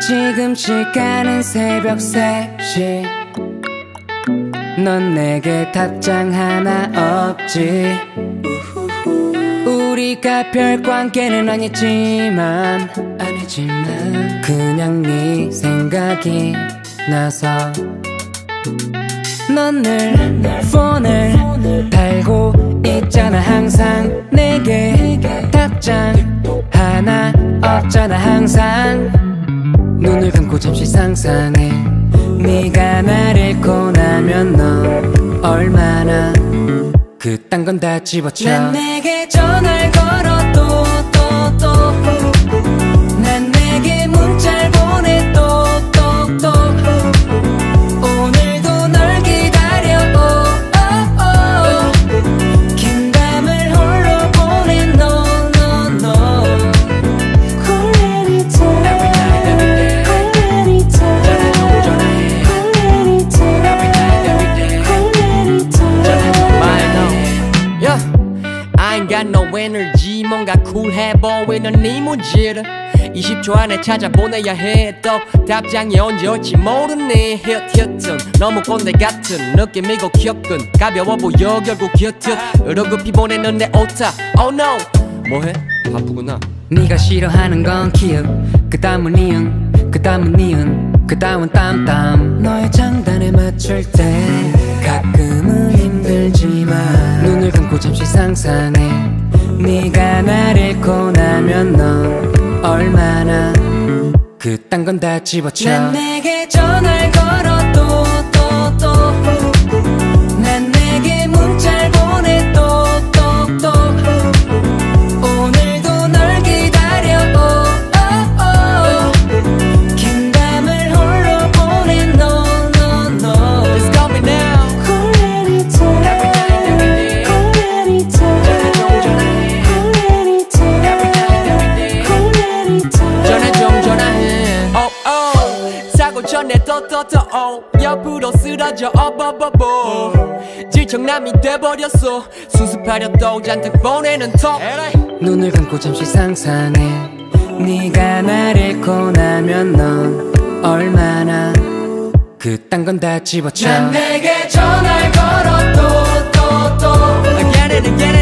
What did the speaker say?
지금 시간은 새벽 3시. 넌 내게 답장 하나 없지. 우리가 별 관계는 아니지만 아니지만 그냥 네 생각이 나서. 넌늘 폰을 없잖아 항상. 눈을 감고 잠시 상상해. 네가 날 잃고 나면 넌 얼마나 그딴 건 다 집어쳐. 난 내게 전화를 걸어 energy 뭔가 쿨해 보이는 네 문제를 20초 안에 찾아보내야 해또 답장이 언제 올지 모르네. hit은 너무 꼰대 같은 느낌이고 기억은 가벼워 보여 결국 곁은 으로급히 보내는 내 오타. Oh no! 뭐해? 바쁘구나. 네가 싫어하는 건 기억. 그 다음은 이응 그 다음은 니은 그 다음은 땀땀. 너의 장단에 맞출 때 가끔은 힘들지만 눈을 감고 잠시 상상해 나면 넌 얼마나 그딴 건 다 집어쳐. 난 내게 전화를 걸어 또 내 떠떠떠 어 옆으로 쓰러져 어버버버. 질척남이 돼버렸어. 수습하려도 잔뜩 보내는 톡 눈을 감고 잠시 상상해. 네가 나를 잃고 나면 넌 얼마나 그딴 건 다 집어쳐. 난 내게 전화를 걸어 또또또. Again and again and